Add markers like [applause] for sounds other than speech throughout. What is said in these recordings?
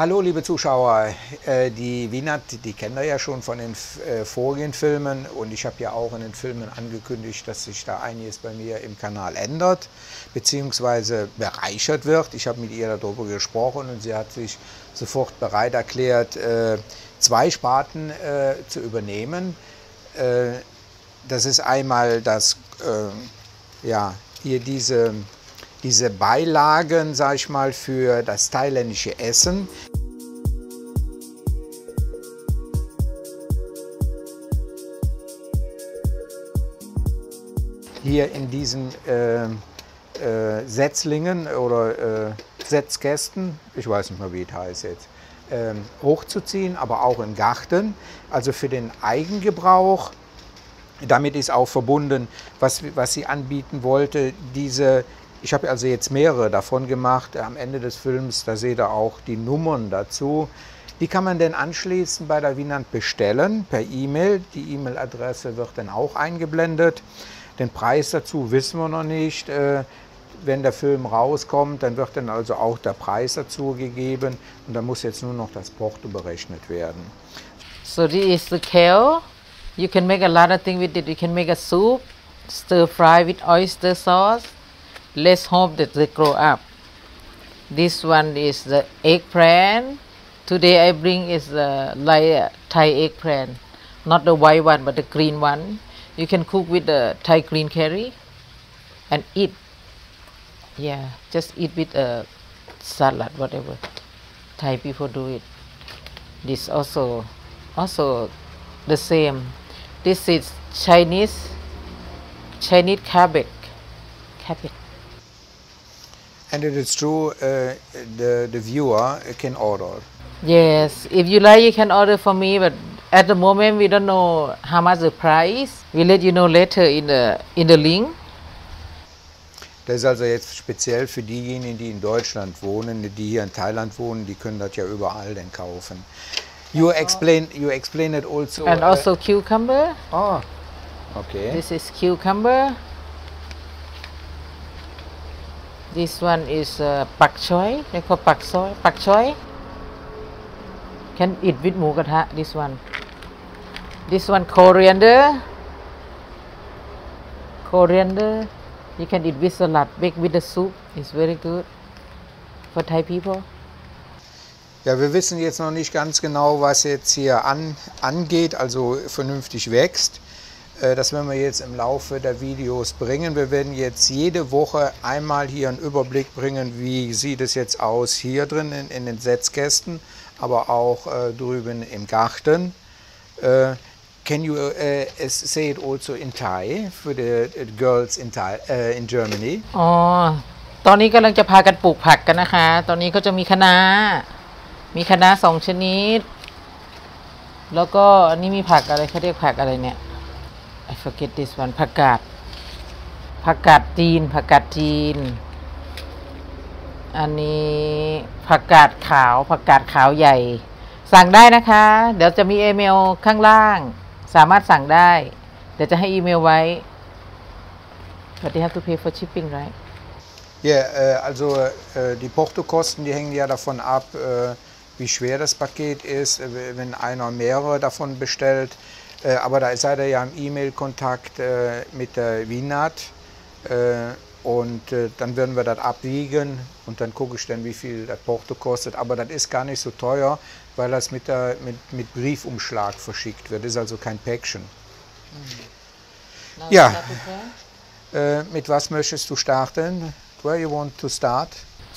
Hallo liebe Zuschauer, äh, die Wienert, die kennen wir ja schon von den äh, vorigen Filmen und ich habe ja auch in den Filmen angekündigt, dass sich da einiges bei mir im Kanal ändert bzw. bereichert wird. Ich habe mit ihr darüber gesprochen und sie hat sich sofort bereit erklärt, äh, zwei Sparten zu übernehmen. Das ist einmal das, ja, hier diese diese Beilagen, sag ich mal, für das thailändische Essen. Hier in diesen äh, äh, Setzlingen oder äh, Setzkästen, ich weiß nicht mehr, wie es heißt jetzt, ähm, hochzuziehen, aber auch im Garten, also für den Eigengebrauch. Damit ist auch verbunden, was, was sie anbieten wollte, diese ich habe also jetzt mehrere davon gemacht. Am Ende des Films, da seht ihr auch die Nummern dazu. Die kann man dann anschließend bei der Winand bestellen per E-Mail. Die E-Mail-Adresse wird dann auch eingeblendet. Den Preis dazu wissen wir noch nicht. Äh, wenn der Film rauskommt, dann wird dann also auch der Preis dazu gegeben und dann muss jetzt nur noch das Porto berechnet werden. So this is the kale. You can make a lot of things with it. You can make a soup, stir fry with oyster sauce. Let's hope that they grow up. This one is the eggplant. Today I bring is the Thai eggplant, not the white one but the green one. You can cook with the Thai green curry and eat. Yeah, just eat with a salad, whatever. Thai people do it. This also, also the same. This is Chinese, Chinese cabbage, cabbage. And it is true, uh, the, the viewer can order. Yes, if you like, you can order for me, but at the moment we don't know how much the price. We'll let you know later in the, in the link. Das ist also jetzt speziell für diejenigen, die in Deutschland wohnen, die hier in Thailand wohnen, die können das ja überall dann kaufen. You explain, you explain it also. And also uh, cucumber. Oh, okay. This is cucumber. This one is uh, pak choy. They call pak choy. Pak choy. Can eat with หมูกระทะ This one. This one coriander. Coriander. You can eat with salad, bake with the soup. It's very good for Thai people. Ja, wir wissen jetzt noch nicht ganz genau, was jetzt hier an, angeht, also vernünftig wächst. Äh, das werden wir jetzt im Laufe der Videos bringen. Wir werden jetzt jede Woche einmal hier einen Überblick bringen, wie sieht es jetzt aus hier drin in, in den Setzkästen, aber auch äh, drüben im Garten. Uh, can you uh, say it also in Thai for the girls in Thai uh, in Germany? อ๋อตอนนี้กำลังจะพากันปลูกผักกันนะคะ ตอนนี้ก็จะมีคะน้ามีคะน้าสองชนิด แล้วก็อันนี้มีผักอะไรเขาเรียกผักอะไรเนี่ย I forget this one ผักกาดผักกาดจีนผักกาดจีน อันนี้ผักกาดขาวผักกาดขาวใหญ่ สั่งได้นะคะ เดี๋ยวจะมีอีเมลข้างล่าง สามารถสั่งได้ เดี๋ยวจะให้อีเมลไว้ but they have to pay for shipping right Ja, yeah, also die Portokosten, die hängen ja davon ab, wie schwer das Paket ist. Wenn einer mehrere davon bestellt, Äh, aber da seid ihr ja im E-Mail-Kontakt äh, mit der Wienat äh, und dann werden wir das abwiegen und dann gucke ich dann, wie viel das Porto kostet. Aber das ist gar nicht so teuer, weil das mit, der, mit, mit Briefumschlag verschickt wird. Das ist also kein Päckchen. Mhm. Ja, mit was möchtest du starten? Where you want to start?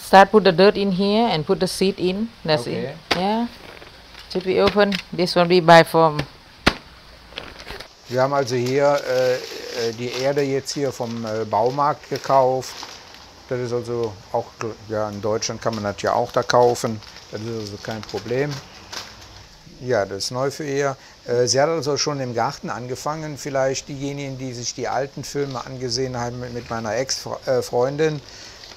Start put the dirt in here and put the seed in. That's okay. it. Yeah. Should we open? This one we buy from Wir haben also hier äh, äh, die Erde jetzt hier vom äh, Baumarkt gekauft. Das ist also auch, ja in Deutschland kann man das ja auch da kaufen. Das ist also kein Problem. Ja, das ist neu für ihr. Äh, sie hat also schon im Garten angefangen. Vielleicht diejenigen, die sich die alten Filme angesehen haben mit meiner Ex-Freundin,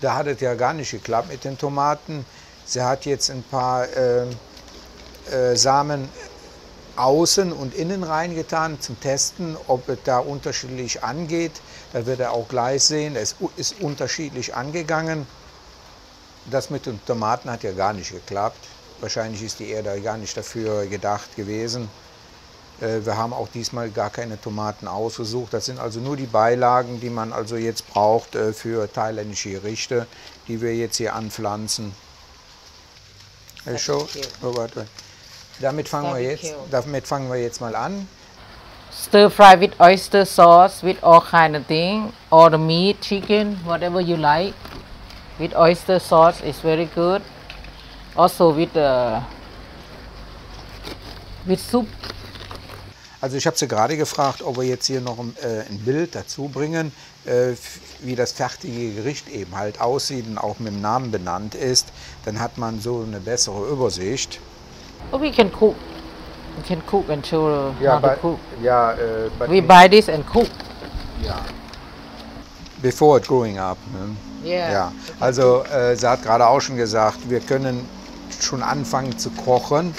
da hat es ja gar nicht geklappt mit den Tomaten. Sie hat jetzt ein paar äh, äh, Samen außen und innen reingetan zum Testen, ob es da unterschiedlich angeht. Da wird er auch gleich sehen, es ist unterschiedlich angegangen. Das mit den Tomaten hat ja gar nicht geklappt. wahrscheinlich ist die Erde gar nicht dafür gedacht gewesen. Äh, wir haben auch diesmal gar keine Tomaten ausgesucht. Das sind also nur die Beilagen, die man also jetzt braucht äh, für thailändische Gerichte, die wir jetzt hier anpflanzen. Äh, show- oh, warte. Damit fangen, wir jetzt, damit fangen wir jetzt mal an. Stir fry with oyster sauce with all kind of thing, or the meat, chicken, whatever you like. With oyster sauce is very good. Also with uh, with soup. Also ich habe sie gerade gefragt, ob wir jetzt hier noch ein, äh, ein Bild dazu bringen, äh, wie das fertige Gericht eben halt aussieht und auch mit dem Namen benannt ist. Dann hat man so eine bessere Übersicht. Oh, we can cook. We can cook and show how to cook. ja, äh, but We buy this and cook. ja. Before it growing up. Ne? Yeah. Ja, also äh, sie hat gerade auch schon gesagt, wir können schon anfangen zu kochen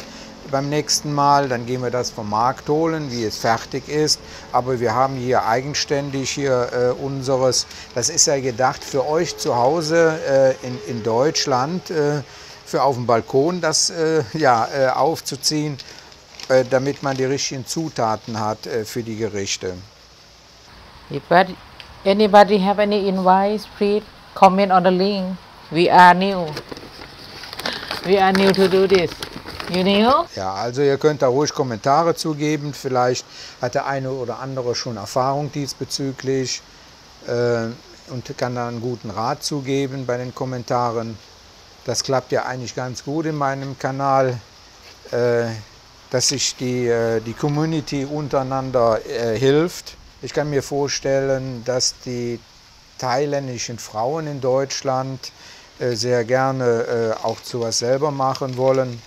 beim nächsten Mal. Dann gehen wir das vom Markt holen, wie es fertig ist. Aber wir haben hier eigenständig hier äh, unseres. Das ist ja gedacht für euch zu Hause äh, in, in Deutschland, äh, für auf dem Balkon das äh, ja, äh, aufzuziehen, äh, damit man die richtigen Zutaten hat äh, für die Gerichte. If anybody have any advice, please comment on the link. We are new. We are new to do this. You know? Ja, also ihr könnt da ruhig Kommentare zugeben. Vielleicht hat der eine oder andere schon Erfahrung diesbezüglich äh, und kann da einen guten Rat zugeben bei den Kommentaren. Das klappt ja eigentlich ganz gut in meinem Kanal, äh, dass sich die, äh, die Community untereinander äh, hilft. Ich kann mir vorstellen, dass die thailändischen Frauen in Deutschland sehr gerne auch zu was selber machen wollen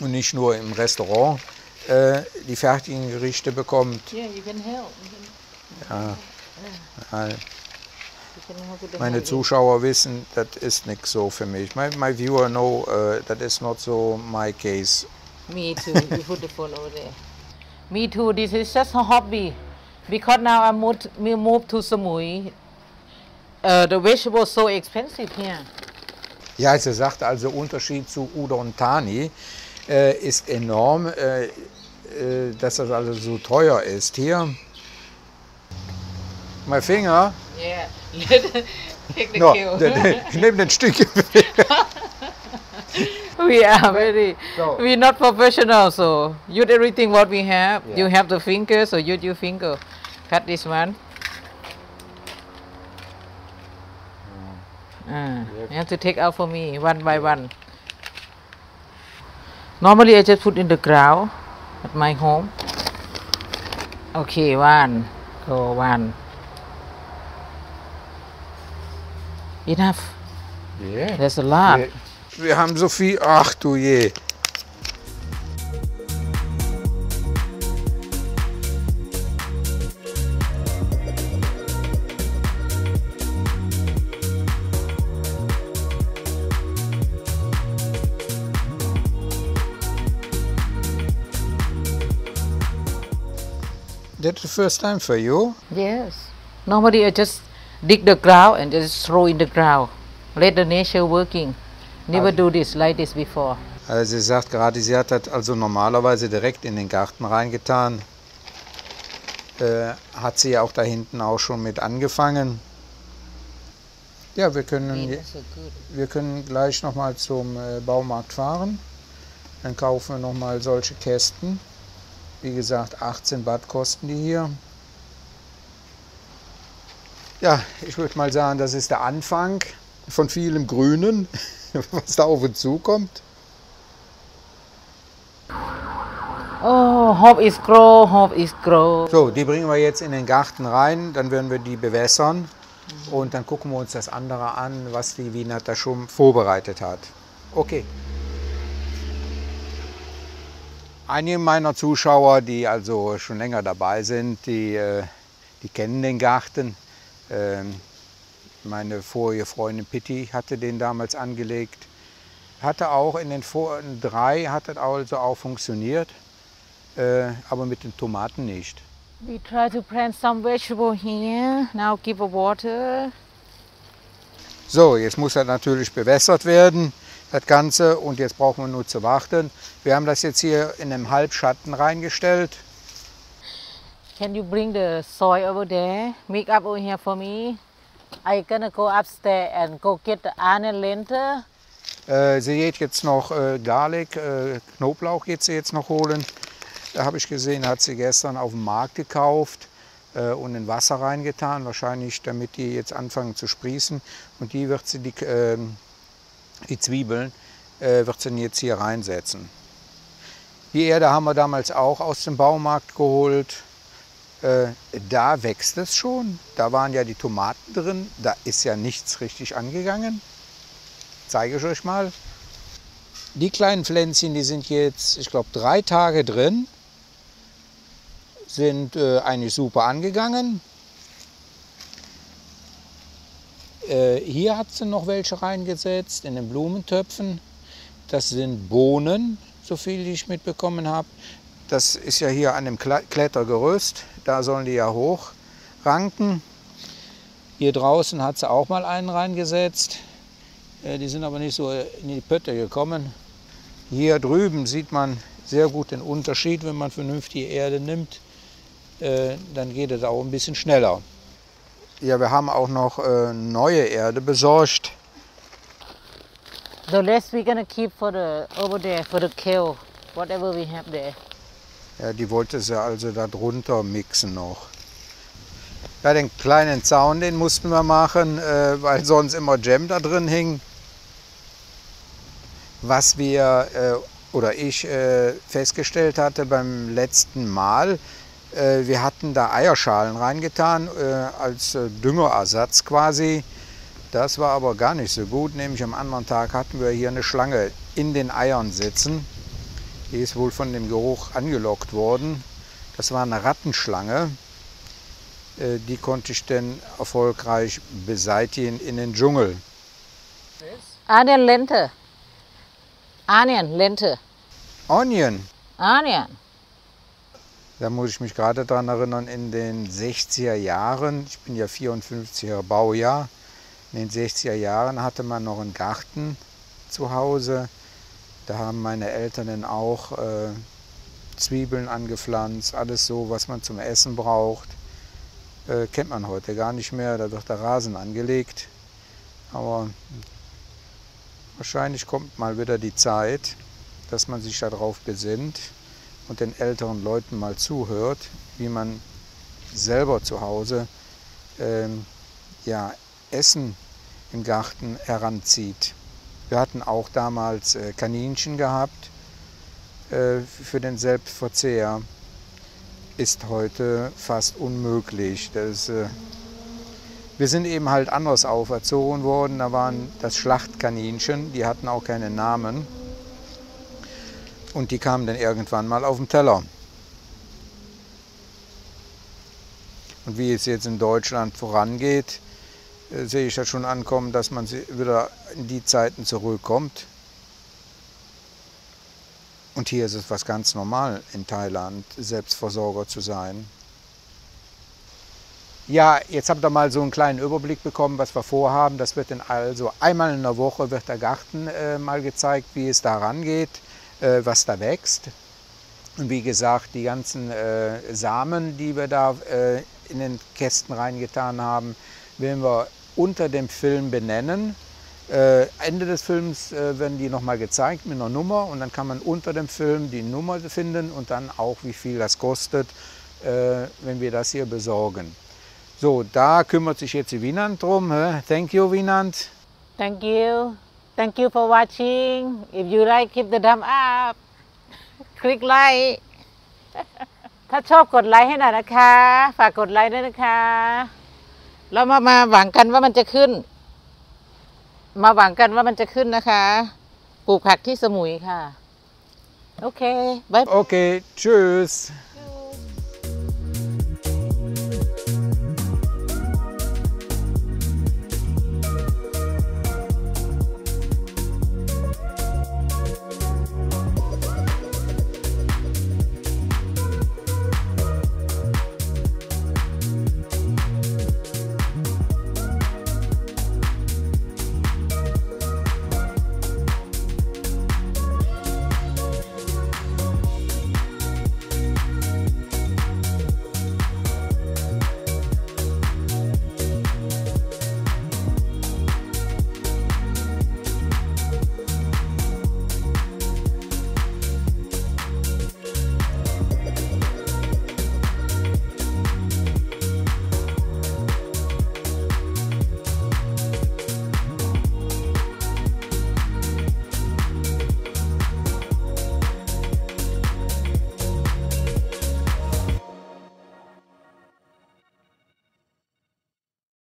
und nicht nur im Restaurant die fertigen Gerichte bekommt. Yeah, you can help. Ja, meine Zuschauer wissen, das ist nichts so für mich. My, my viewer know uh, that is not so my case. Me too. you put the phone over there. Me too. This is just a hobby. Because now I moved, me moved to Samui. Uh, the vegetables so expensive here. Ja, sie sagt also, Unterschied zu Udon Thani äh, ist enorm, äh, äh, dass das also so teuer ist. Hier, mein Finger, Yeah. [laughs] Take the no, nehme den Stück. we are very So- we're not professional so use everything what we have. Yeah. you have the finger so use your finger. Cut this one. Ah, you have to take out for me one by one. Normally i just put in the ground at my home. Okay one. Go one enough Yeah. there's a lot Wir, wir haben so viel, ach du je. That's the first time for you? Yes. Normally I just dig the ground and just throw in the ground. Let the nature working. Never do this like this before. Also sie sagt gerade, sie hat das also normalerweise direkt in den Garten reingetan. Äh, hat sie auch da hinten auch schon mit angefangen. Ja, wir können, wir können gleich nochmal zum äh, Baumarkt fahren. Dann kaufen wir nochmal solche Kästen. Wie gesagt, 18 Baht kosten die hier. Ja, ich würde mal sagen, das ist der Anfang von vielem Grünen, [laughs] was da auf uns zukommt. Oh, hope is grow, hope is grow. So, die bringen wir jetzt in den Garten rein, dann werden wir die bewässern und dann gucken wir uns das andere an, was die Wiener da schon vorbereitet hat. Okay. Einige meiner Zuschauer, die also schon länger dabei sind, die, äh, die kennen den Garten. Ähm, Meine vorige Freundin Pitti hatte den damals angelegt. Hatte auch in den vorigen drei hat das also auch funktioniert, äh, aber mit den Tomaten nicht. We try to plant some vegetable here. Now give a water. So, jetzt muss er natürlich bewässert werden. das Ganze. Und jetzt brauchen wir nur zu warten. Wir haben das jetzt hier in einem Halbschatten reingestellt. Can you bring the soy over there? Make up over here for me. I gonna go upstairs and go get the onion lentil. Äh, sie geht jetzt noch äh, Garlic, äh, Knoblauch geht sie jetzt noch holen. Da habe ich gesehen, hat sie gestern auf dem Markt gekauft äh, und in Wasser reingetan, wahrscheinlich damit die jetzt anfangen zu sprießen. Und die wird sie, die, ähm, die Zwiebeln, äh, wird sie jetzt hier reinsetzen. Die Erde haben wir damals auch aus dem Baumarkt geholt. Äh, da wächst es schon. Da waren ja die Tomaten drin. Da ist ja nichts richtig angegangen. Zeige ich euch mal. Die kleinen Pflänzchen, die sind jetzt, ich glaube, drei Tage drin. Sind äh, eigentlich super angegangen. Äh, hier hat sie noch welche reingesetzt in den Blumentöpfen. Das sind Bohnen, so viel ich mitbekommen habe. Das ist ja hier an dem Klettergerüst. Da sollen die ja hoch ranken. Hier draußen hat sie auch mal einen reingesetzt. Äh, die sind aber nicht so in die Pötte gekommen. Hier drüben sieht man sehr gut den Unterschied, wenn man vernünftige Erde nimmt. Äh, dann geht es auch ein bisschen schneller. Ja, wir haben auch noch äh, neue Erde besorgt. The rest we're gonna keep for the over there for the kale, whatever we have there. Ja, die wollte sie also da drunter mixen noch. Ja, den kleinen Zaun, den mussten wir machen, äh, weil sonst immer Jam da drin hing. Was wir äh, oder ich äh, festgestellt hatte beim letzten Mal, äh, wir hatten da Eierschalen reingetan äh, als äh, Düngerersatz quasi. Das war aber gar nicht so gut, nämlich am anderen Tag hatten wir hier eine Schlange in den Eiern sitzen. Die ist wohl von dem Geruch angelockt worden. Das war eine Rattenschlange. Äh, die konnte ich dann erfolgreich beseitigen in den Dschungel. Onion Lente. Onion Lente. Onion. Onion. Da muss ich mich gerade daran erinnern, in den 60er Jahren, ich bin ja 54er Baujahr, in den 60er Jahren hatte man noch einen Garten zu Hause. Da haben meine Eltern dann auch äh, Zwiebeln angepflanzt, alles so, was man zum Essen braucht. Äh, kennt man heute gar nicht mehr, da wird der Rasen angelegt. Aber wahrscheinlich kommt mal wieder die Zeit, dass man sich darauf besinnt und den älteren Leuten mal zuhört, wie man selber zu Hause ähm, ja, Essen im Garten heranzieht. Wir hatten auch damals äh, Kaninchen gehabt äh, für den Selbstverzehr ist heute fast unmöglich. Das, äh, wir sind eben halt anders auferzogen worden. Da waren das Schlachtkaninchen, die hatten auch keinen Namen. Und die kamen dann irgendwann mal auf den Teller. Und wie es jetzt in Deutschland vorangeht, äh, sehe ich das schon ankommen, dass man wieder in die Zeiten zurückkommt, und hier ist es was ganz normal in Thailand, Selbstversorger zu sein. Ja, jetzt habt ihr mal so einen kleinen Überblick bekommen, was wir vorhaben. Das wird dann also einmal in der Woche wird der Garten äh, mal gezeigt, wie es da rangeht, äh, was da wächst. Und wie gesagt, die ganzen äh, Samen, die wir da äh, in den Kästen reingetan haben, werden wir unter dem Film benennen. Äh, Ende des Films äh, werden die nochmal gezeigt mit einer Nummer und dann kann man unter dem Film die Nummer finden und dann auch, wie viel das kostet, äh, wenn wir das hier besorgen. So, da kümmert sich jetzt die Winand drum. Hä? Thank you, Winand. Thank you. Thank you for watching. If you like, keep the thumb up. [laughs] Click like. [laughs] ถ้าชอบกดไลค์ให้หน่อยนะคะ ฝากกดไลค์ด้วยนะคะ เรามามาหวังกันว่ามันจะขึ้น มาหวังกันว่ามันจะขึ้นนะคะ ปลูกผักที่สมุยค่ะ โอเคบาย Okay, tschüss.